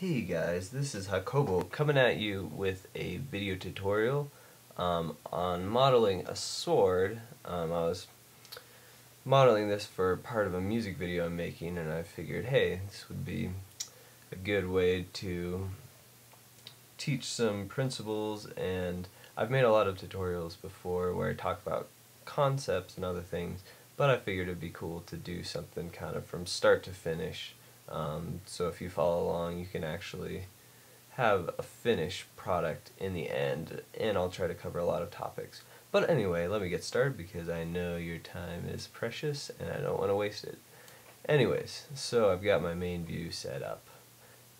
Hey guys, this is Hacobo coming at you with a video tutorial um, on modeling a sword. Um, I was modeling this for part of a music video I'm making and I figured hey this would be a good way to teach some principles and I've made a lot of tutorials before where I talk about concepts and other things but I figured it'd be cool to do something kind of from start to finish um, so if you follow along, you can actually have a finished product in the end, and I'll try to cover a lot of topics. But anyway, let me get started because I know your time is precious and I don't want to waste it. Anyways, so I've got my main view set up,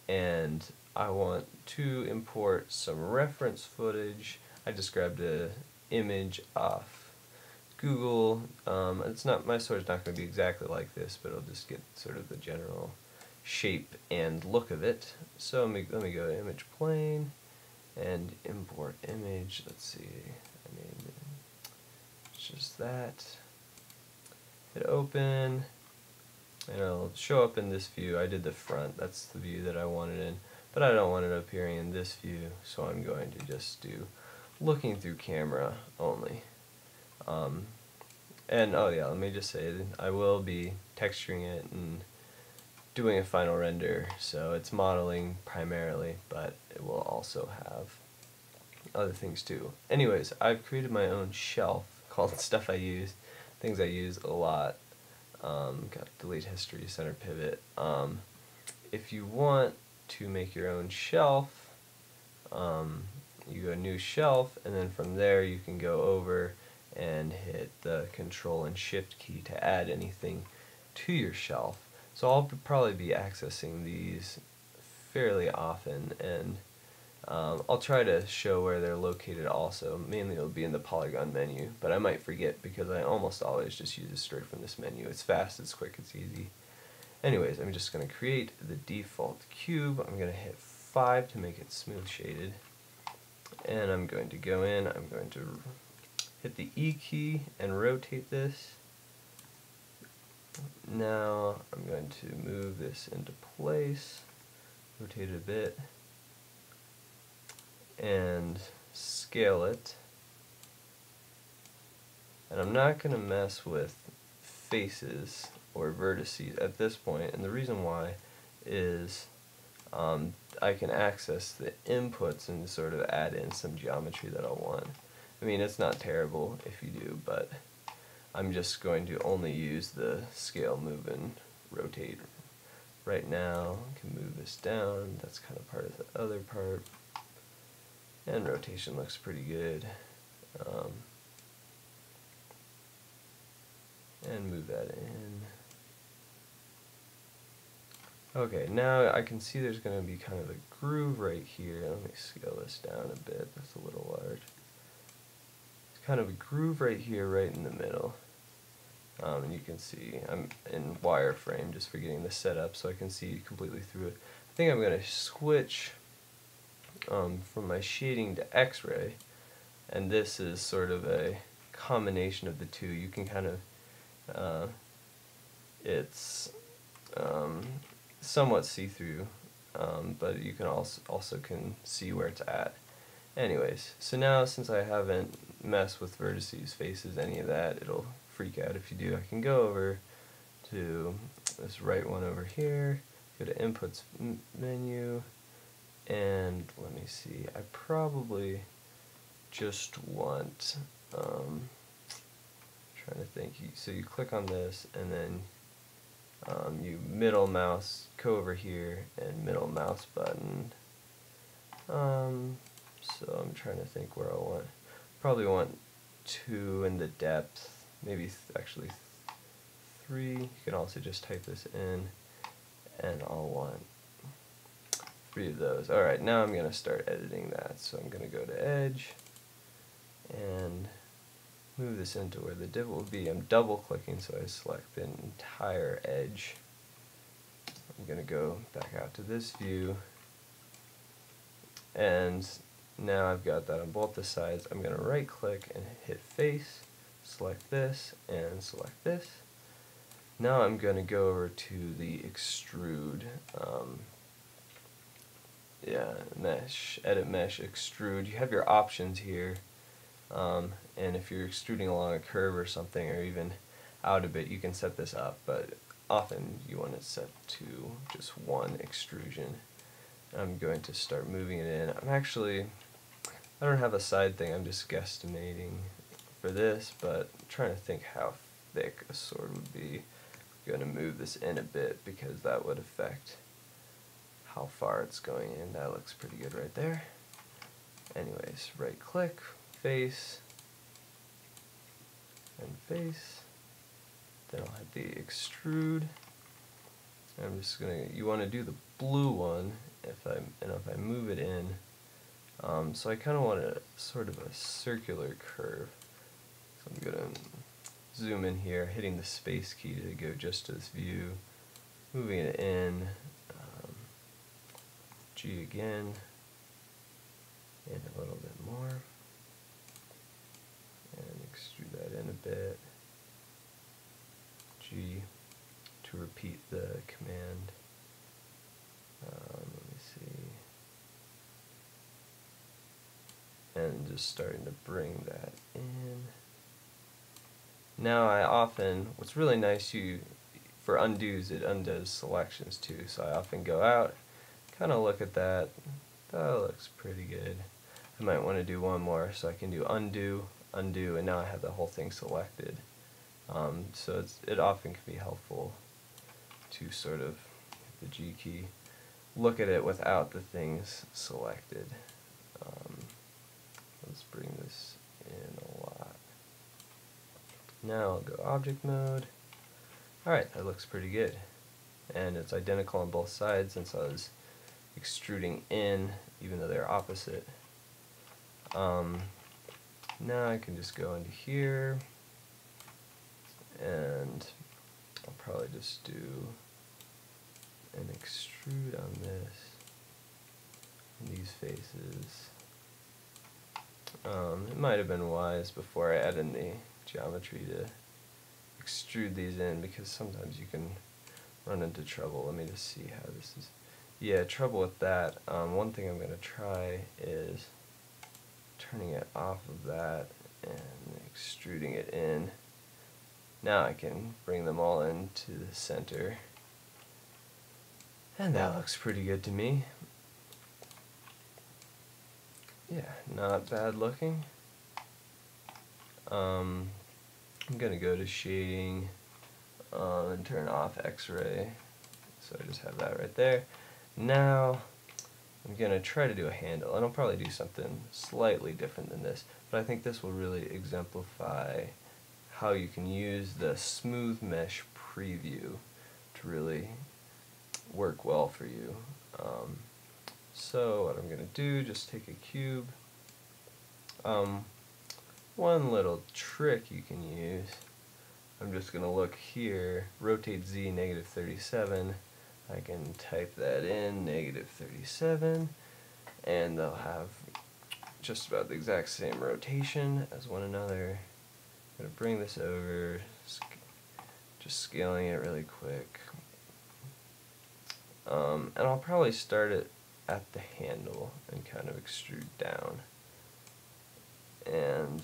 and I want to import some reference footage. I just grabbed an image off Google. Um, it's not my sword's not going to be exactly like this, but I'll just get sort of the general shape and look of it. So let me, let me go to image plane and import image. Let's see. I mean, it's just that. Hit open and it'll show up in this view. I did the front. That's the view that I wanted in. But I don't want it appearing in this view, so I'm going to just do looking through camera only. Um, and oh yeah, let me just say I will be texturing it and doing a final render, so it's modeling primarily, but it will also have other things too. Anyways, I've created my own shelf called Stuff I Use, things I use a lot. Um, got delete history, center pivot. Um, if you want to make your own shelf, um, you go new shelf, and then from there you can go over and hit the control and shift key to add anything to your shelf. So I'll probably be accessing these fairly often and um, I'll try to show where they're located also. Mainly it'll be in the polygon menu, but I might forget because I almost always just use it straight from this menu. It's fast, it's quick, it's easy. Anyways, I'm just going to create the default cube. I'm going to hit 5 to make it smooth shaded. And I'm going to go in, I'm going to hit the E key and rotate this now I'm going to move this into place, rotate it a bit, and scale it. And I'm not going to mess with faces or vertices at this point, and the reason why is um, I can access the inputs and sort of add in some geometry that I want. I mean, it's not terrible if you do, but I'm just going to only use the scale move and rotate right now. Can move this down, that's kind of part of the other part. And rotation looks pretty good. Um, and move that in. Okay, now I can see there's going to be kind of a groove right here. Let me scale this down a bit, that's a little large kind of a groove right here, right in the middle. Um, and you can see I'm in wireframe just for getting the setup so I can see completely through it. I think I'm going to switch um, from my shading to x-ray and this is sort of a combination of the two. You can kind of, uh, it's um, somewhat see-through um, but you can also, also can see where it's at. Anyways, so now since I haven't messed with vertices, faces, any of that, it'll freak out if you do. I can go over to this right one over here, go to inputs menu, and let me see, I probably just want, um, trying to think, so you click on this and then um, you middle mouse, go over here and middle mouse button. Um, so I'm trying to think where I want. Probably want two in the depth, maybe th actually th three. You can also just type this in, and I'll want three of those. Alright, now I'm going to start editing that. So I'm going to go to Edge, and move this into where the div will be. I'm double clicking so I select the entire edge. I'm going to go back out to this view and now I've got that on both the sides. I'm going to right click and hit face, select this, and select this. Now I'm going to go over to the extrude um, yeah, mesh, edit mesh, extrude. You have your options here. Um, and if you're extruding along a curve or something, or even out a bit, you can set this up. But often you want it set to just one extrusion. I'm going to start moving it in. I'm actually, I don't have a side thing, I'm just guesstimating for this, but I'm trying to think how thick a sword would be. I'm going to move this in a bit because that would affect how far it's going in. That looks pretty good right there. Anyways, right click, face, and face. Then I'll hit the extrude. I'm just gonna, you want to do the blue one if I, and if I move it in, um, so I kind of want a sort of a circular curve. So I'm gonna zoom in here, hitting the space key to go just to this view, moving it in, um, G again, and a little bit more, and extrude that in a bit. G to repeat the command. Um, let me see. And just starting to bring that in. Now I often, what's really nice you for undos, it undoes selections too. So I often go out, kind of look at that. That looks pretty good. I might want to do one more, so I can do undo, undo, and now I have the whole thing selected. Um, so it often can be helpful to sort of the G key, look at it without the things selected. Um, let's bring this in a lot. Now I'll go object mode. Alright, that looks pretty good. And it's identical on both sides since I was extruding in even though they're opposite. Um, now I can just go into here and I'll probably just do an extrude on this, and these faces. Um, it might have been wise before I added the geometry to extrude these in because sometimes you can run into trouble. Let me just see how this is. Yeah, trouble with that, um, one thing I'm going to try is turning it off of that and extruding it in. Now I can bring them all into the center. And that looks pretty good to me. Yeah, not bad looking. Um, I'm going to go to shading uh, and turn off x-ray. So I just have that right there. Now I'm going to try to do a handle, and I'll probably do something slightly different than this, but I think this will really exemplify how you can use the smooth mesh preview to really work well for you. Um, so what I'm going to do, just take a cube. Um, one little trick you can use, I'm just going to look here, rotate Z negative 37. I can type that in, negative 37, and they'll have just about the exact same rotation as one another. I'm going to bring this over, just scaling it really quick. Um, and I'll probably start it at the handle and kind of extrude down. And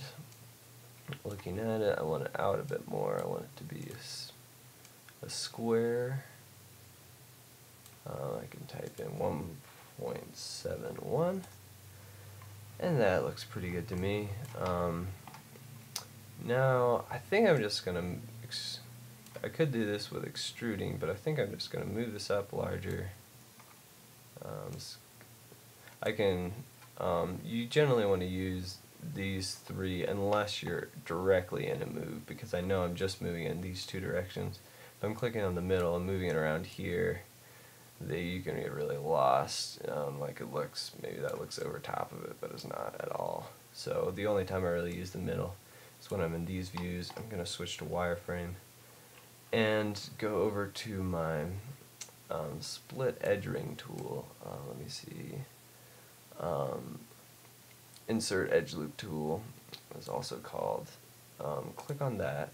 looking at it, I want it out a bit more. I want it to be a, a square. Uh, I can type in 1.71 and that looks pretty good to me. Um, now, I think I'm just to, I could do this with extruding, but I think I'm just to move this up larger. Um, I can, um, you generally want to use these three unless you're directly in a move, because I know I'm just moving in these two directions. If I'm clicking on the middle and moving it around here, they, you can get really lost. Um, like it looks, maybe that looks over top of it, but it's not at all. So the only time I really use the middle is when I'm in these views, I'm going to switch to wireframe and go over to my um, split edge ring tool. Uh, let me see. Um, insert edge loop tool is also called. Um, click on that